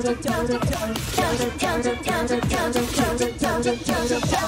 跳着跳着跳着跳着跳着跳着跳着跳着跳着跳着。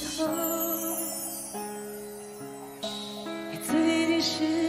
头最近是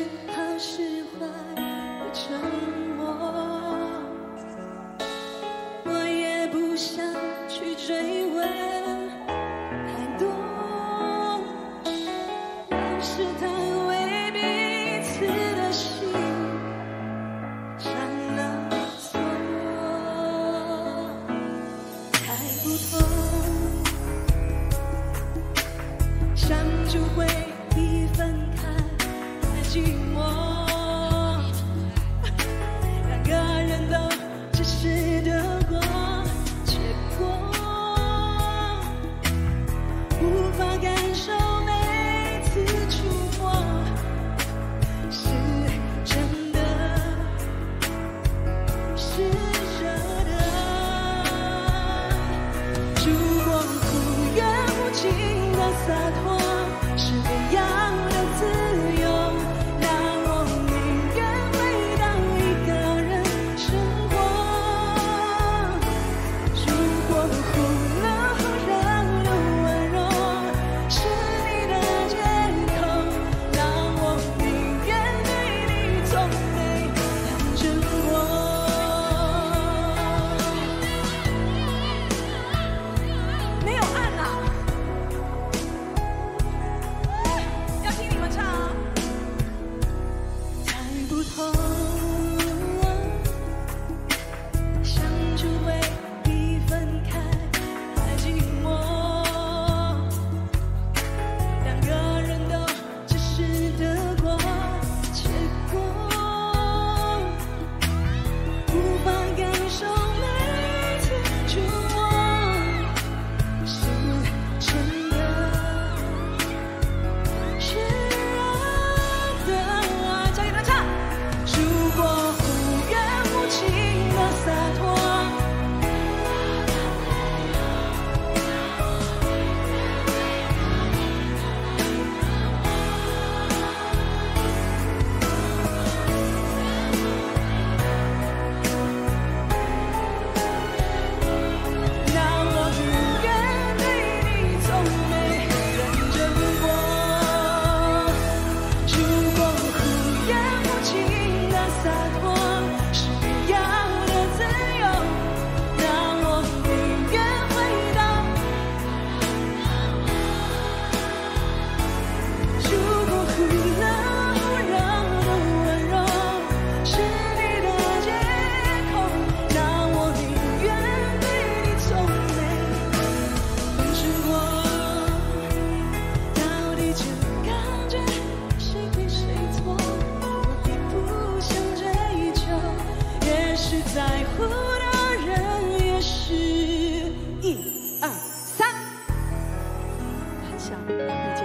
很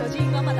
手机荧光棒的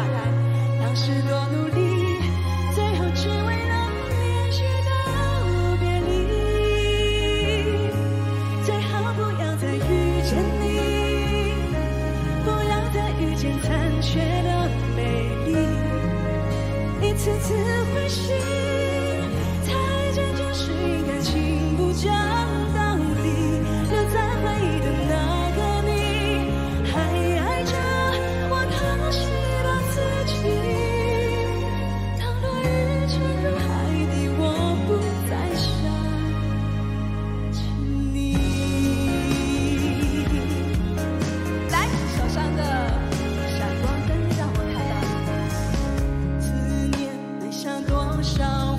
多少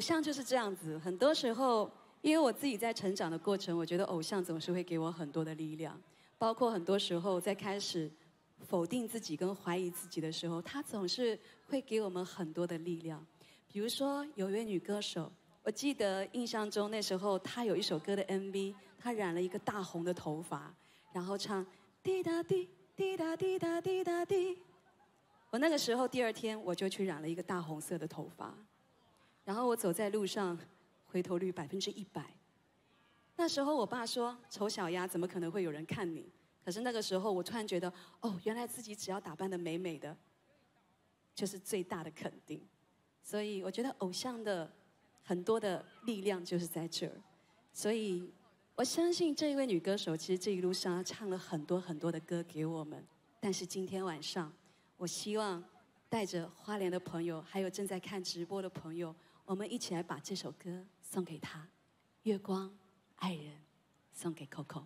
偶像就是这样子，很多时候，因为我自己在成长的过程，我觉得偶像总是会给我很多的力量，包括很多时候在开始否定自己跟怀疑自己的时候，他总是会给我们很多的力量。比如说有一位女歌手，我记得印象中那时候她有一首歌的 MV，她染了一个大红的头发，然后唱滴答滴滴答滴答滴答滴。我那个时候第二天我就去染了一个大红色的头发。然后我走在路上，回头率百分之一百。那时候我爸说：“丑小鸭怎么可能会有人看你？”可是那个时候我突然觉得，哦，原来自己只要打扮的美美的，就是最大的肯定。所以我觉得偶像的很多的力量就是在这儿。所以我相信这一位女歌手，其实这一路上她唱了很多很多的歌给我们。但是今天晚上，我希望带着花莲的朋友，还有正在看直播的朋友。我们一起来把这首歌送给他，《月光爱人》，送给 Coco。